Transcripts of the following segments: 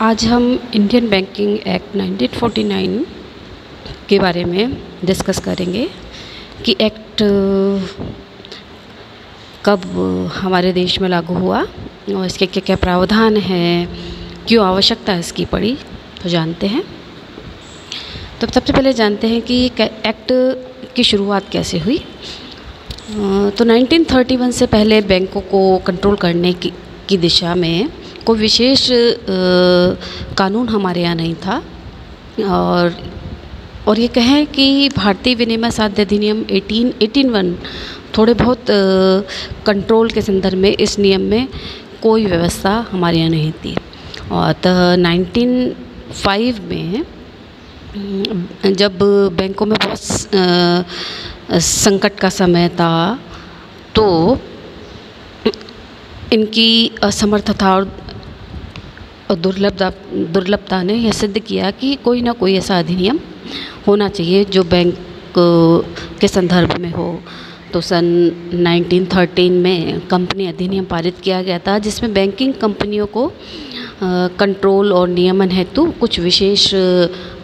आज हम Indian banking act 1949 के बारे में डिस्कस करेंगे कि एक्ट कब हमारे देश में लागू हुआ और इसके क्या क्या प्रावधान हैं, क्यों आवश्यकता इसकी पड़ी तो जानते हैं। तो सबसे पहले जानते हैं कि एक्ट की शुरुआत कैसे हुई। तो 1931 से पहले बैंकों को कंट्रोल करने की की दिशा में कोई विशेष कानून हमारे यहाँ नहीं था। और और ये कहें कि भारतीय विनिमय साध्य अधिनियम 18 एटीन वन थोड़े बहुत कंट्रोल के संदर्भ में, इस नियम में कोई व्यवस्था हमारे यहाँ नहीं थी। और अतः 1905 में जब बैंकों में बहुत संकट का समय था तो इनकी असमर्थता और दुर्लभता दुर्लभता ने यह सिद्ध किया कि कोई ना कोई ऐसा अधिनियम होना चाहिए जो बैंक के संदर्भ में हो। तो सन 1913 में कंपनी अधिनियम पारित किया गया था, जिसमें बैंकिंग कंपनियों को कंट्रोल और नियमन हेतु कुछ विशेष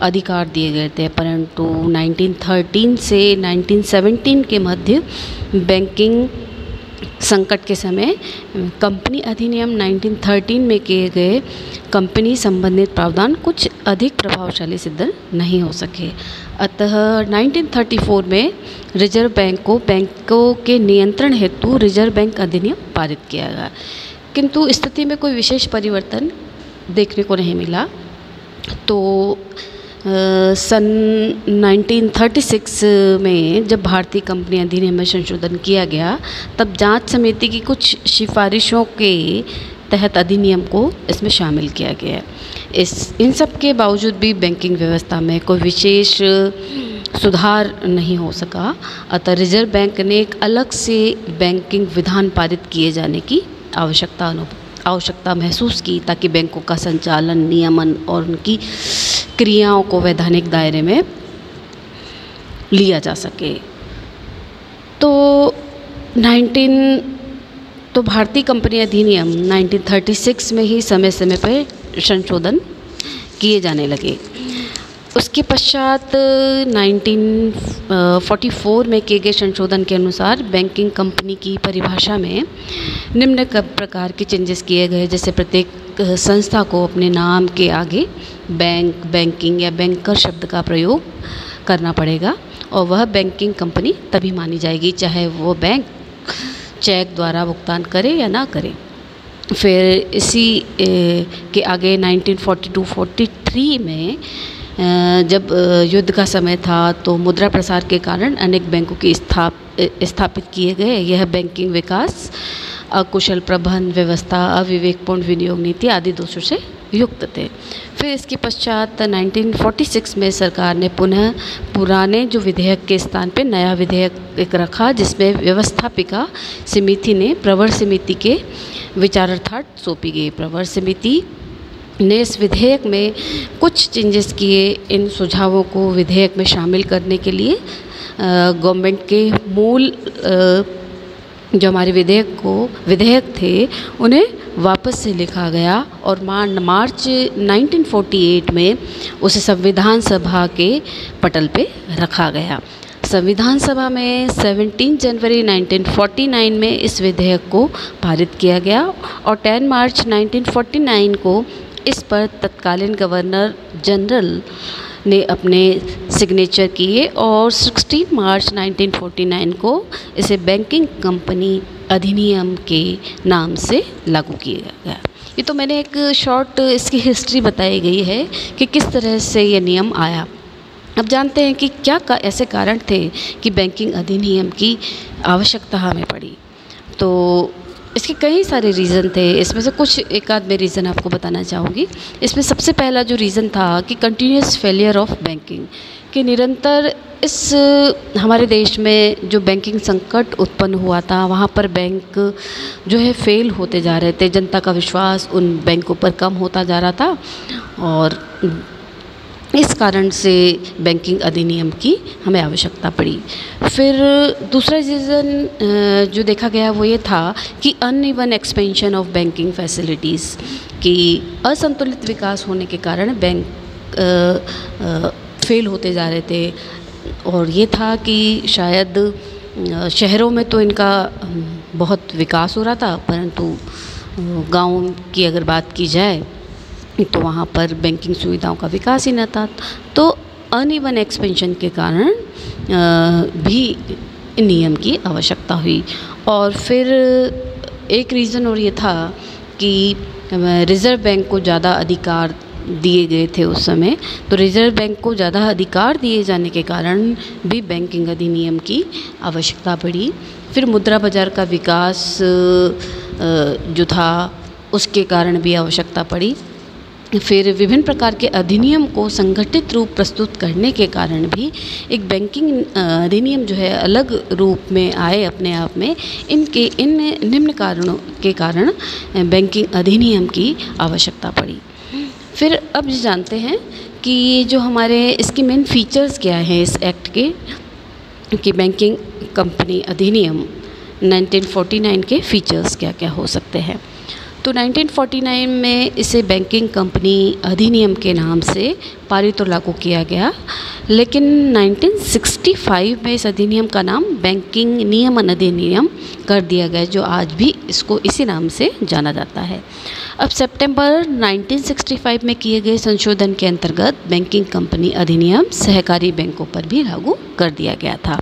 अधिकार दिए गए थे। परंतु 1913 से 1917 के मध्य बैंकिंग संकट के समय, कंपनी अधिनियम 1913 में किए गए कंपनी संबंधित प्रावधान कुछ अधिक प्रभावशाली सिद्ध नहीं हो सके। अतः 1934 में रिज़र्व बैंक को, बैंकों के नियंत्रण हेतु रिज़र्व बैंक अधिनियम पारित किया गया। किंतु स्थिति में कोई विशेष परिवर्तन देखने को नहीं मिला। तो सन 1936 में जब भारतीय कंपनी अधिनियम में संशोधन किया गया, तब जाँच समिति की कुछ सिफारिशों के तहत अधिनियम को इसमें शामिल किया गया। इस, इन सब के बावजूद भी बैंकिंग व्यवस्था में कोई विशेष सुधार नहीं हो सका। अतः रिज़र्व बैंक ने एक अलग से बैंकिंग विधान पारित किए जाने की आवश्यकता अनुभव आवश्यकता महसूस की ताकि बैंकों का संचालन, नियमन और उनकी क्रियाओं को वैधानिक दायरे में लिया जा सके। तो 19 तो भारतीय कंपनी अधिनियम 1936 में ही समय समय पर संशोधन किए जाने लगे। उसके पश्चात 1944 में किए गए संशोधन के अनुसार बैंकिंग कंपनी की परिभाषा में निम्न प्रकार के चेंजेस किए गए, जैसे प्रत्येक संस्था को अपने नाम के आगे बैंक बैंकिंग या बैंकर शब्द का प्रयोग करना पड़ेगा और वह बैंकिंग कंपनी तभी मानी जाएगी, चाहे वो बैंक चेक द्वारा भुगतान करे या ना करे। फिर इसी के आगे 1942-43 में जब युद्ध का समय था तो मुद्रा प्रसार के कारण अनेक बैंकों की स्थाप स्थापित किए गए। यह बैंकिंग विकास, अकुशल प्रबंध व्यवस्था, अविवेकपूर्ण विनियोग नीति आदि दोषों से युक्त थे। फिर इसके पश्चात 1946 में सरकार ने पुनः पुराने जो विधेयक के स्थान पर नया विधेयक एक रखा, जिसमें व्यवस्थापिका समिति ने प्रवर समिति के विचारार्थार्थ सौंपी गई। प्रवर समिति ने इस विधेयक में कुछ चेंजेस किए इन सुझावों को विधेयक में शामिल करने के लिए। गवर्नमेंट के मूल जो हमारे विधेयक को, विधेयक थे, उन्हें वापस से लिखा गया और मार मार्च 1948 में उसे संविधान सभा के पटल पे रखा गया। संविधान सभा में 17 जनवरी 1949 में इस विधेयक को पारित किया गया और 10 मार्च 1949 को इस पर तत्कालीन गवर्नर जनरल ने अपने सिग्नेचर किए और 16 मार्च 1949 को इसे बैंकिंग कंपनी अधिनियम के नाम से लागू किया गया। ये तो मैंने एक शॉर्ट इसकी हिस्ट्री बताई गई है कि किस तरह से ये नियम आया। अब जानते हैं कि क्या का ऐसे कारण थे कि बैंकिंग अधिनियम की आवश्यकता हमें पड़ी। तो इसके कई सारे रीज़न थे। इसमें से कुछ एक आध मैं रीज़न आपको बताना चाहूँगी। इसमें सबसे पहला जो रीज़न था कि कंटिन्यूस फेलियर ऑफ़ बैंकिंग कि निरंतर इस हमारे देश में जो बैंकिंग संकट उत्पन्न हुआ था, वहाँ पर बैंक जो है फेल होते जा रहे थे। जनता का विश्वास उन बैंकों पर कम होता जा रहा था और इस कारण से बैंकिंग अधिनियम की हमें आवश्यकता पड़ी। फिर दूसरा रीज़न जो देखा गया वो ये था कि uneven expansion of banking facilities कि असंतुलित विकास होने के कारण बैंक फेल होते जा रहे थे। और ये था कि शायद शहरों में तो इनका बहुत विकास हो रहा था, परंतु गाँव की अगर बात की जाए तो वहाँ पर बैंकिंग सुविधाओं का विकास ही न था। तो अनइवन एक्सपेंशन के कारण भी नियम की आवश्यकता हुई। और फिर एक रीज़न और ये था कि रिज़र्व बैंक को ज़्यादा अधिकार दिए गए थे उस समय। तो रिज़र्व बैंक को ज़्यादा अधिकार दिए जाने के कारण भी बैंकिंग अधिनियम की आवश्यकता पड़ी। फिर मुद्रा बाज़ार का विकास जो था, उसके कारण भी आवश्यकता पड़ी। फिर विभिन्न प्रकार के अधिनियम को संगठित रूप प्रस्तुत करने के कारण भी एक बैंकिंग अधिनियम जो है, अलग रूप में आए अपने आप में। इनके, इन निम्न कारणों के कारण बैंकिंग अधिनियम की आवश्यकता पड़ी। फिर अब जानते हैं कि जो हमारे, इसके मेन फीचर्स क्या हैं इस एक्ट के, कि बैंकिंग कंपनी अधिनियम 1949 के फीचर्स क्या क्या हो सकते हैं। तो 1949 में इसे बैंकिंग कंपनी अधिनियम के नाम से पारित और लागू किया गया। लेकिन 1965 में इस अधिनियम का नाम बैंकिंग नियमन अधिनियम कर दिया गया, जो आज भी इसको इसी नाम से जाना जाता है। अब सितंबर 1965 में किए गए संशोधन के अंतर्गत बैंकिंग कंपनी अधिनियम सहकारी बैंकों पर भी लागू कर दिया गया था।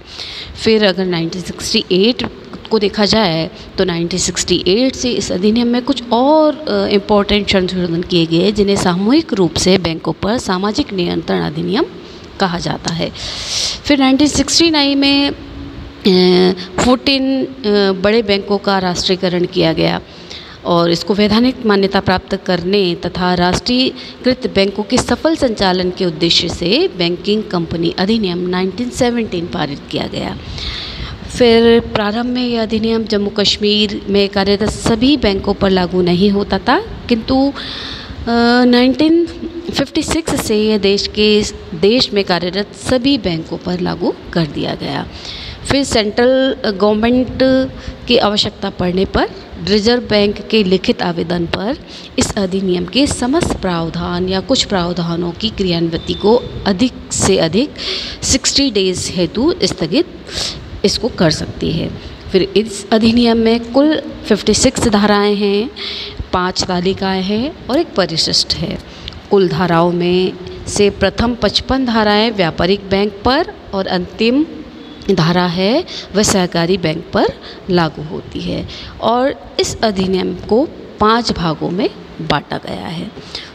फिर अगर 1968 को देखा जाए तो 1968 से इस अधिनियम में कुछ और इम्पोर्टेंट संशोधन किए गए जिन्हें सामूहिक रूप से बैंकों पर सामाजिक नियंत्रण अधिनियम कहा जाता है। फिर 1969 में फोर्टीन बड़े बैंकों का राष्ट्रीयकरण किया गया और इसको वैधानिक मान्यता प्राप्त करने तथा राष्ट्रीयकृत बैंकों के सफल संचालन के उद्देश्य से बैंकिंग कंपनी अधिनियम 1917 पारित किया गया। फिर प्रारंभ में यह अधिनियम जम्मू कश्मीर में कार्यरत सभी बैंकों पर लागू नहीं होता था, किंतु नाइनटीन फिफ्टी सिक्स से यह देश के, देश में कार्यरत सभी बैंकों पर लागू कर दिया गया। फिर सेंट्रल गवर्नमेंट की आवश्यकता पड़ने पर रिज़र्व बैंक के लिखित आवेदन पर इस अधिनियम के समस्त प्रावधान या कुछ प्रावधानों की क्रियान्विति को अधिक से अधिक 60 डेज़ हेतु स्थगित इसको कर सकती है। फिर इस अधिनियम में कुल 56 धाराएँ हैं, पाँच तालिकाएँ हैं और एक परिशिष्ट है। कुल धाराओं में से प्रथम 55 धाराएँ व्यापारिक बैंक पर और अंतिम धारा है वह सहकारी बैंक पर लागू होती है और इस अधिनियम को पाँच भागों में बांटा गया है।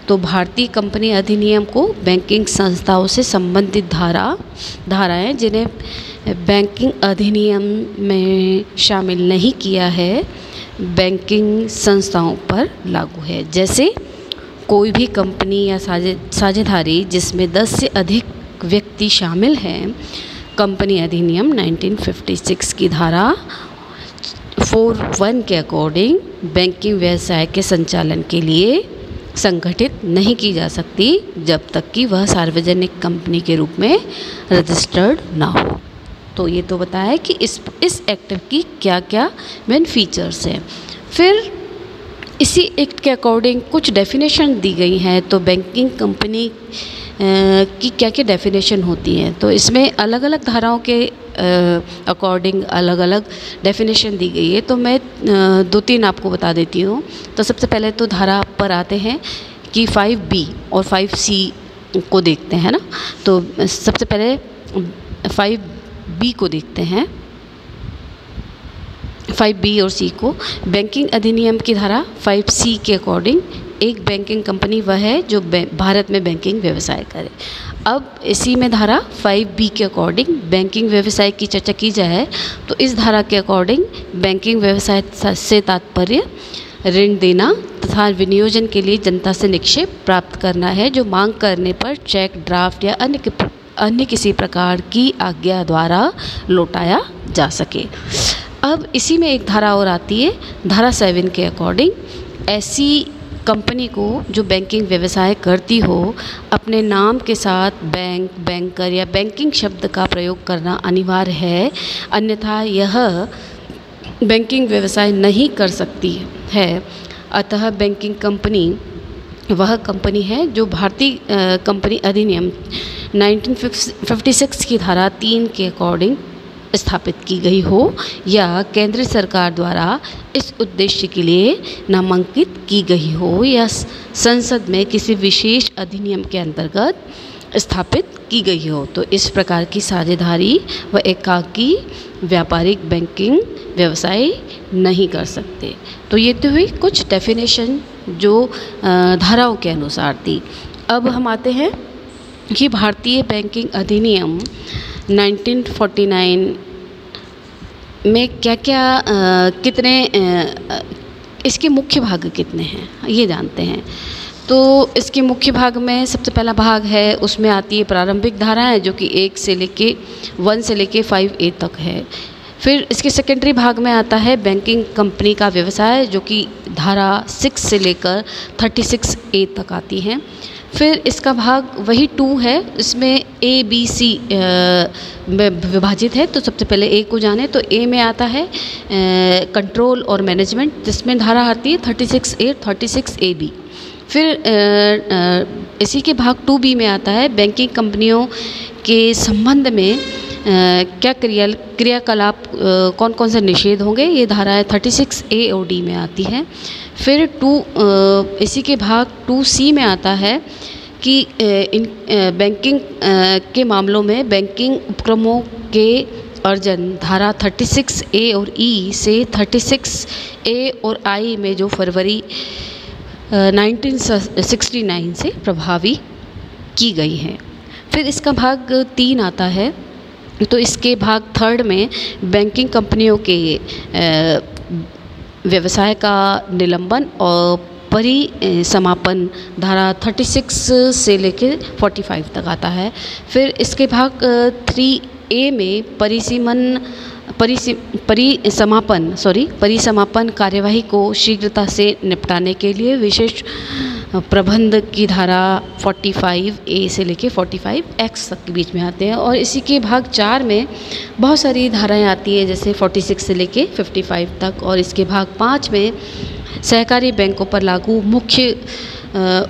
तो भारतीय कंपनी अधिनियम को बैंकिंग संस्थाओं से संबंधित धारा, धाराएँ जिन्हें बैंकिंग अधिनियम में शामिल नहीं किया है बैंकिंग संस्थाओं पर लागू है। जैसे कोई भी कंपनी या साझे, साझेदारी जिसमें 10 से अधिक व्यक्ति शामिल हैं, कंपनी अधिनियम 1956 की धारा फोर वन के अकॉर्डिंग बैंकिंग व्यवसाय के संचालन के लिए संगठित नहीं की जा सकती, जब तक कि वह सार्वजनिक कंपनी के रूप में रजिस्टर्ड ना हो। तो ये तो बताया कि इस इस एक्ट की क्या क्या मेन फीचर्स हैं। फिर इसी एक्ट के अकॉर्डिंग कुछ डेफिनेशन दी गई हैं तो बैंकिंग कंपनी की क्या क्या डेफिनेशन होती हैं। तो इसमें अलग अलग धाराओं के अकॉर्डिंग अलग अलग डेफिनेशन दी गई है। तो मैं दो तीन आपको बता देती हूँ। तो सबसे पहले तो धारा पर आते हैं कि फाइव बी और फाइव सी को देखते हैं ना? तो सबसे पहले फाइव बी को देखते हैं। फाइव बी और सी को। बैंकिंग अधिनियम की धारा फाइव सी के अकॉर्डिंग एक बैंकिंग कंपनी वह है जो भारत में बैंकिंग व्यवसाय करे। अब इसी में धारा फाइव बी के अकॉर्डिंग बैंकिंग व्यवसाय की चर्चा की जाए तो इस धारा के अकॉर्डिंग बैंकिंग व्यवसाय से तात्पर्य ऋण देना तथा विनियोजन के लिए जनता से निक्षेप प्राप्त करना है, जो मांग करने पर चेक ड्राफ्ट या अन्य अन्य किसी प्रकार की आज्ञा द्वारा लौटाया जा सके। अब इसी में एक धारा और आती है, धारा सेवन के अकॉर्डिंग ऐसी कंपनी को जो बैंकिंग व्यवसाय करती हो, अपने नाम के साथ बैंक बैंकर या बैंकिंग शब्द का प्रयोग करना अनिवार्य है, अन्यथा यह बैंकिंग व्यवसाय नहीं कर सकती है। अतः बैंकिंग कंपनी वह कंपनी है जो भारतीय कंपनी अधिनियम 1956 की धारा तीन के अकॉर्डिंग स्थापित की गई हो या केंद्र सरकार द्वारा इस उद्देश्य के लिए नामांकित की गई हो या संसद में किसी विशेष अधिनियम के अंतर्गत स्थापित की गई हो। तो इस प्रकार की साझेदारी व एकाकी व्यापारिक बैंकिंग व्यवसाय नहीं कर सकते। तो ये तो हुई कुछ डेफिनेशन जो धाराओं के अनुसार थी। अब हम आते हैं कि भारतीय बैंकिंग अधिनियम 1949 में क्या क्या आ, कितने आ, इसके मुख्य भाग कितने हैं ये जानते हैं। तो इसके मुख्य भाग में सबसे पहला भाग है उसमें आती है प्रारंभिक धाराएँ जो कि एक से लेके वन से लेके फाइव ए तक है। फिर इसके सेकेंडरी भाग में आता है बैंकिंग कंपनी का व्यवसाय जो कि धारा सिक्स से लेकर थर्टी सिक्स ए तक आती हैं। फिर इसका भाग वही टू है इसमें ए बी सी विभाजित है। तो सबसे पहले ए को जाने तो ए में आता है कंट्रोल और मैनेजमेंट जिसमें धारा आती है thirty six A thirty six A B फिर आ, आ, इसी के भाग टू बी में आता है बैंकिंग कंपनियों के संबंध में क्या क्रिया क्रियाकलाप कौन कौन से निषेध होंगे ये धाराएँ थर्टी सिक्स ए और डी में आती हैं। फिर टू इसी के भाग टू सी में आता है कि इन बैंकिंग के मामलों में बैंकिंग उपक्रमों के अर्जन धारा 36 ए और ई से 36 ए और आई में जो फरवरी 1969 से प्रभावी की गई हैं। फिर इसका भाग तीन आता है तो इसके भाग थर्ड में बैंकिंग कंपनियों के व्यवसाय का निलंबन और परि समापन धारा 36 से लेकर 45 तक आता है। फिर इसके भाग थ्री ए में परिसीमन, परिसी, परिसमापन, सॉरी, परिसमापन कार्यवाही को शीघ्रता से निपटाने के लिए विशेष प्रबंध की धारा 45 ए से लेके 45 एक्स तक के बीच में आते हैं और इसी के भाग चार में बहुत सारी धाराएँ आती हैं, जैसे 46 से लेके 55 तक और इसके भाग पाँच में सहकारी बैंकों पर लागू मुख्य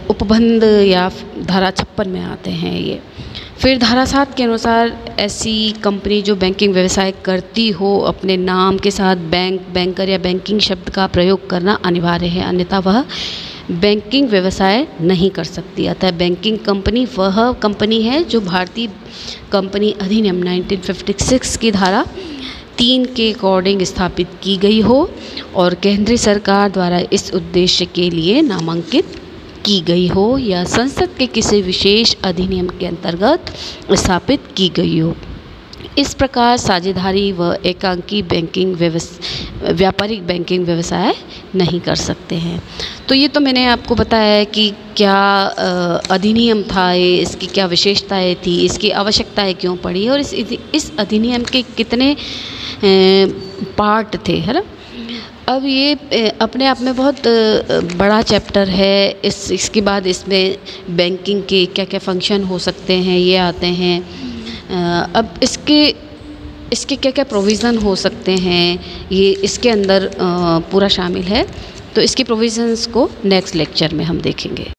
उपबंध या धारा छप्पन में आते हैं ये। फिर धारा सात के अनुसार ऐसी कंपनी जो बैंकिंग व्यवसाय करती हो, अपने नाम के साथ बैंक, बैंकर या बैंकिंग शब्द का प्रयोग करना अनिवार्य है। अन्यथा वह बैंकिंग व्यवसाय नहीं कर सकती। अतः बैंकिंग कंपनी वह कंपनी है जो भारतीय कंपनी अधिनियम 1956 की धारा तीन के अकॉर्डिंग स्थापित की गई हो और केंद्रीय सरकार द्वारा इस उद्देश्य के लिए नामांकित की गई हो या संसद के किसी विशेष अधिनियम के अंतर्गत स्थापित की गई हो। इस प्रकार साझेदारी व एकांकी बैंकिंग व्यापारिक बैंकिंग व्यवसाय नहीं कर सकते हैं। तो ये तो मैंने आपको बताया है कि क्या अधिनियम था ये, इसकी क्या विशेषताएँ थी, इसकी आवश्यकताएँ क्यों पड़ी और इस इस अधिनियम के कितने पार्ट थे, है ना? अब ये अपने आप में बहुत बड़ा चैप्टर है। इस, इसके बाद इसमें बैंकिंग के क्या क्या फ़ंक्शन हो सकते हैं, ये आते हैं। अब इसके इसके क्या क्या प्रोविज़न हो सकते हैं? ये इसके अंदर पूरा शामिल है। तो इसके प्रोविज़न्स को नेक्स्ट लेक्चर में हम देखेंगे।